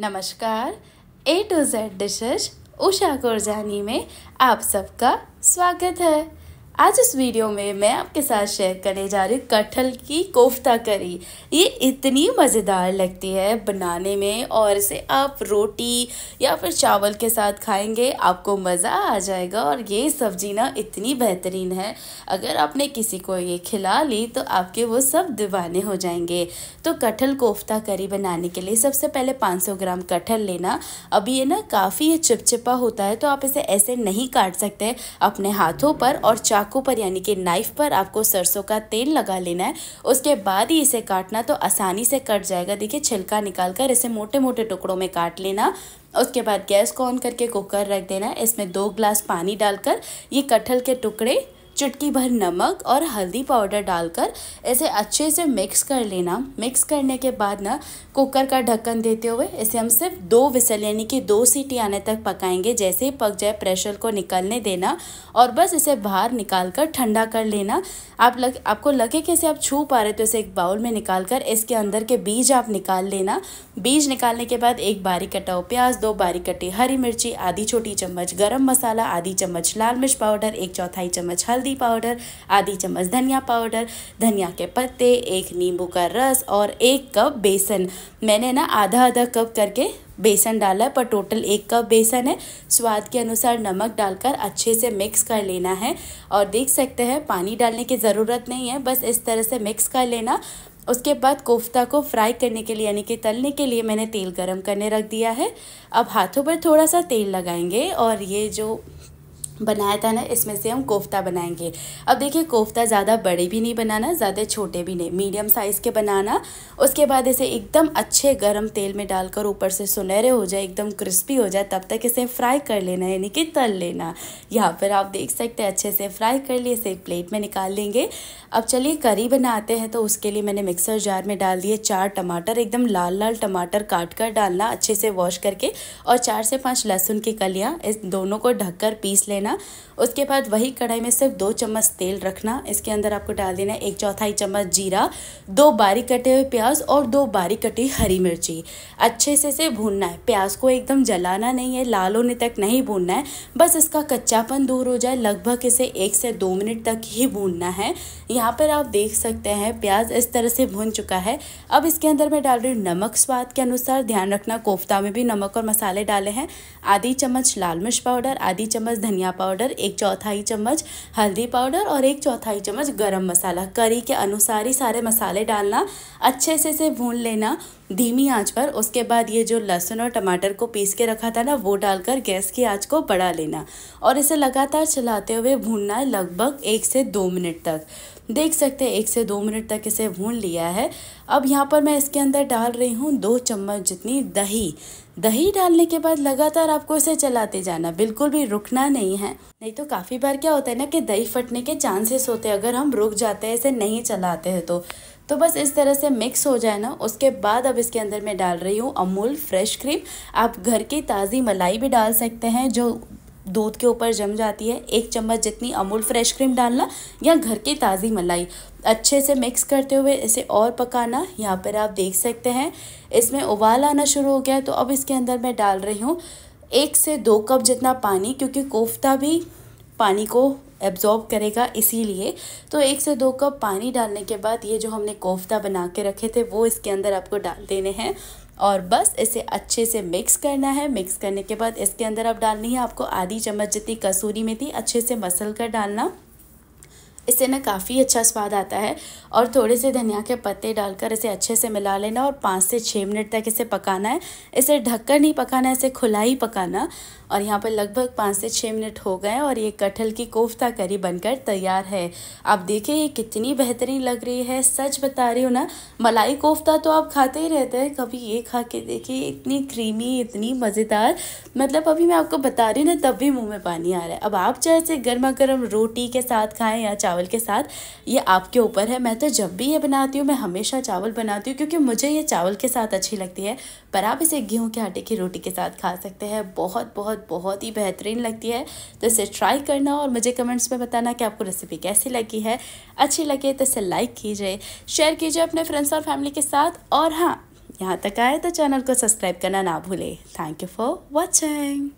नमस्कार A to Z dishes Usha Kurjani में आप सबका स्वागत है। आज इस वीडियो में मैं आपके साथ शेयर करने जा रही हूँ कटहल की कोफ्ता करी। ये इतनी मज़ेदार लगती है बनाने में और इसे आप रोटी या फिर चावल के साथ खाएँगे, आपको मज़ा आ जाएगा और ये सब्ज़ी ना इतनी बेहतरीन है। अगर आपने किसी को ये खिला ली तो आपके वो सब दीवाने हो जाएँगे। तो कटहल कोफ्ता करी बनाने के लिए सबसे पहले 500 ग्राम कटहल लेना। अभी ये ना काफ़ी चिपचिपा होता है तो आप इसे ऐसे नहीं काट सकते अपने हाथों पर और चाकू पर, यानी कि नाइफ पर आपको सरसों का तेल लगा लेना है। उसके बाद ही इसे काटना तो आसानी से कट जाएगा। देखिए, छिलका निकाल कर इसे मोटे मोटे टुकड़ों में काट लेना। उसके बाद गैस को ऑन करके कुकर रख देना इसमें दो ग्लास पानी डालकर ये कटहल के टुकड़े चुटकी भर नमक और हल्दी पाउडर डालकर इसे अच्छे से मिक्स कर लेना। मिक्स करने के बाद ना कुकर का ढक्कन देते हुए इसे हम सिर्फ़ दो विसल यानी कि दो सीटी आने तक पकाएँगे। जैसे ही पक जाए प्रेशर को निकलने देना और बस इसे बाहर निकाल कर ठंडा कर लेना। आप लग, आपको लगे कि इसे आप छू पा रहे तो इसे एक बाउल में निकाल कर इसके अंदर के बीज आप निकाल लेना। बीज निकालने के बाद एक बारीक कटा हुआ प्याज, दो बारीक कटी हरी मिर्ची, आधी छोटी चम्मच गरम मसाला, आधी चम्मच लाल मिर्च पाउडर, एक चौथाई चम्मच हल्दी हल्दी पाउडर, आधी चम्मच धनिया पाउडर, धनिया के पत्ते, एक नींबू का रस और एक कप बेसन। मैंने ना आधा आधा कप करके बेसन डाला है, पर टोटल एक कप बेसन है। स्वाद के अनुसार नमक डालकर अच्छे से मिक्स कर लेना है। और देख सकते हैं, पानी डालने की ज़रूरत नहीं है, बस इस तरह से मिक्स कर लेना। उसके बाद कोफ्ता को फ्राई करने के लिए, यानी कि तलने के लिए मैंने तेल गरम करने रख दिया है। अब हाथों पर थोड़ा सा तेल लगाएँगे और ये जो बनाया था ना, इसमें से हम कोफ्ता बनाएँगे। अब देखिए, कोफ्ता ज़्यादा बड़े भी नहीं बनाना, ज़्यादा छोटे भी नहीं, मीडियम साइज़ के बनाना। उसके बाद इसे एकदम अच्छे गरम तेल में डालकर ऊपर से सुनहरे हो जाए, एकदम क्रिस्पी हो जाए, तब तक इसे फ्राई कर लेना, यानी कि तल लेना। यहाँ पर आप देख सकते हैं, अच्छे से फ्राई कर लिए, इसे एक प्लेट में निकाल लेंगे। अब चलिए, करी बनाते हैं तो उसके लिए मैंने मिक्सर जार में डाल दिए चार टमाटर, एकदम लाल लाल टमाटर काट कर डालना, अच्छे से वॉश करके, और चार से पाँच लहसुन की कलियाँ, इस दोनों को ढककर पीस लेना। लेना। उसके बाद वही कढ़ाई में सिर्फ़ दो चम्मच तेल रखना। इसके अंदर आपको डाल देना एक चौथाई चम्मच जीरा, दो बारीक कटे हुए प्याज और दो बारीक कटी हरी मिर्ची। अच्छे से इसे भूनना है। प्याज को एकदम जलाना नहीं है, लाल होने तक नहीं भूनना है। बस इसका कच्चापन दूर हो जाए। लगभग इसे एक से दो मिनट तक ही भूनना है। यहाँ पर आप देख सकते हैं, प्याज इस तरह से भून चुका है। अब इसके अंदर मैं डाल रही हूँ नमक स्वाद के अनुसार। ध्यान रखना, कोफ्ता में भी नमक और मसाले डाले हैं। आधी चम्मच लाल मिर्च पाउडर, आधी चम्मच धनिया पाउडर, एक चौथाई चम्मच हल्दी पाउडर और एक चौथाई चम्मच गरम मसाला। करी के अनुसार ही सारे मसाले डालना, अच्छे से इसे भून लेना धीमी आँच पर, उसके बाद ये जो लहसुन और टमाटर को पीस के रखा था ना, वो डालकर गैस की आँच को बढ़ा लेना और इसे लगातार चलाते हुए भूनना है लगभग एक से दो मिनट तक। देख सकते हैं, एक से दो मिनट तक इसे भून लिया है। अब यहाँ पर मैं इसके अंदर डाल रही हूँ दो चम्मच जितनी दही। दही डालने के बाद लगातार आपको इसे चलाते जाना, बिल्कुल भी रुकना नहीं है। नहीं तो काफ़ी बार क्या होता है ना कि दही फटने के चांसेस होते हैं, अगर हम रुक जाते हैं, इसे नहीं चलाते हैं तो। तो बस इस तरह से मिक्स हो जाए ना, उसके बाद अब इसके अंदर मैं डाल रही हूँ अमूल फ्रेश क्रीम आप घर की ताज़ी मलाई भी डाल सकते हैं, जो दूध के ऊपर जम जाती है। एक चम्मच जितनी अमूल फ्रेश क्रीम डालना, या घर की ताज़ी मलाई। अच्छे से मिक्स करते हुए इसे और पकाना, यहाँ पर आप देख सकते हैं। इसमें उबाल आना शुरू हो गया है तो अब इसके अंदर मैं डाल रही हूँ एक से दो कप जितना पानी, क्योंकि कोफ्ता भी पानी को एब्जॉर्ब करेगा इसीलिए। तो एक से दो कप पानी डालने के बाद ये जो हमने कोफ्ता बना के रखे थे, वो इसके अंदर आपको डाल देने हैं। और बस इसे अच्छे से मिक्स करना है। मिक्स करने के बाद इसके अंदर आप डालनी है आपको आधी चम्मच जितनी कसूरी मेथी, अच्छे से मसल कर डालना। इससे ना काफ़ी अच्छा स्वाद आता है और थोड़े से धनिया के पत्ते डालकर इसे अच्छे से मिला लेना और पाँच से छः मिनट तक इसे पकाना है। इसे ढककर नहीं पकाना है इसे खुला ही पकाना। और यहाँ पर लगभग पाँच से छः मिनट हो गए और ये कटहल की कोफ्ता करी बनकर तैयार है। आप देखिए ये कितनी बेहतरीन लग रही है, सच बता रही हूँ ना, मलाई कोफ्ता तो आप खाते ही रहते हैं, कभी ये खा के देखिए, इतनी क्रीमी इतनी मज़ेदार। मतलब अभी मैं आपको बता रही हूँ ना, तब भी मुँह में पानी आ रहा है। अब आप चाहे इसे गर्मा गर्म रोटी के साथ खाएँ या चावल के साथ, ये आपके ऊपर है। मैं तो जब भी ये बनाती हूँ, मैं हमेशा चावल बनाती हूँ, क्योंकि मुझे ये चावल के साथ अच्छी लगती है। पर आप इसे गेहूँ के आटे की रोटी के साथ खा सकते हैं। बहुत बहुत बहुत ही बेहतरीन लगती है। तो इसे ट्राई करना और मुझे कमेंट्स में बताना कि आपको रेसिपी कैसी लगी है। अच्छी लगे तो इसे लाइक कीजिए शेयर कीजिए अपने फ्रेंड्स और फैमिली के साथ। और हाँ यहाँ तक आए तो चैनल को सब्सक्राइब करना ना भूलें। Thank you for watching